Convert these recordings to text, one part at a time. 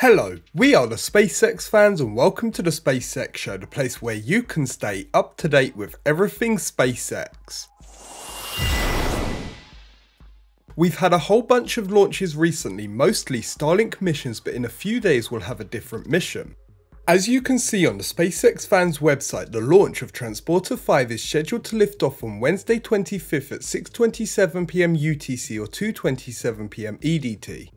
Hello, we are the SpaceX fans and welcome to the SpaceX Show, the place where you can stay up to date with everything SpaceX. We've had a whole bunch of launches recently, mostly Starlink missions, but in a few days we'll have a different mission. As you can see on the SpaceX fans website, the launch of Transporter 5 is scheduled to lift off on Wednesday 25th at 6.27pm UTC or 2.27pm EDT.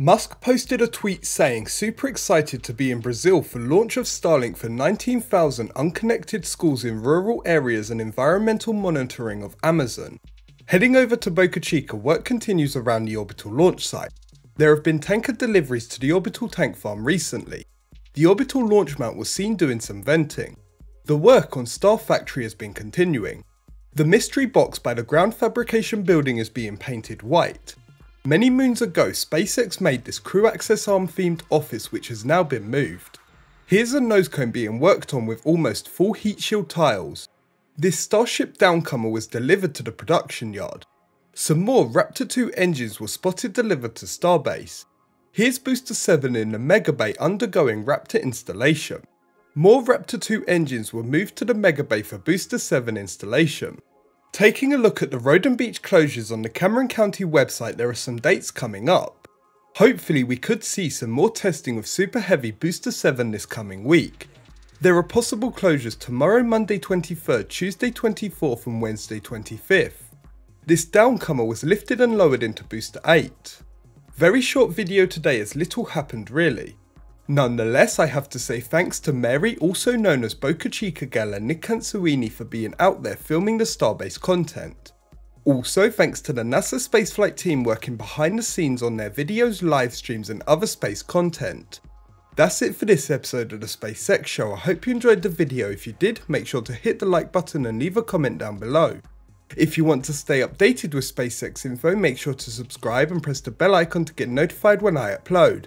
Musk posted a tweet saying super excited to be in Brazil for launch of Starlink for 19,000 unconnected schools in rural areas and environmental monitoring of Amazon. Heading over to Boca Chica, work continues around the orbital launch site. There have been tanker deliveries to the orbital tank farm recently. The orbital launch mount was seen doing some venting. The work on Star Factory has been continuing. The mystery box by the ground fabrication building is being painted white. Many moons ago, SpaceX made this crew access arm themed office which has now been moved. Here's a nose cone being worked on with almost full heat shield tiles. This Starship downcomer was delivered to the production yard. Some more Raptor 2 engines were spotted delivered to Starbase. Here's Booster 7 in the Mega Bay undergoing Raptor installation. More Raptor 2 engines were moved to the Mega Bay for Booster 7 installation. Taking a look at the Roden Beach closures on the Cameron County website, there are some dates coming up. Hopefully we could see some more testing of Super Heavy Booster 7 this coming week. There are possible closures tomorrow Monday 23rd, Tuesday 24th and Wednesday 25th. This downcomer was lifted and lowered into Booster 8. Very short video today as little happened really. Nonetheless, I have to say thanks to Mary, also known as Boca Chica and Nic for being out there filming the Starbase content. Also thanks to the NASA spaceflight team working behind the scenes on their videos, live streams and other space content. That's it for this episode of the SpaceX Show, I hope you enjoyed the video, if you did, make sure to hit the like button and leave a comment down below. If you want to stay updated with SpaceX info, make sure to subscribe and press the bell icon to get notified when I upload.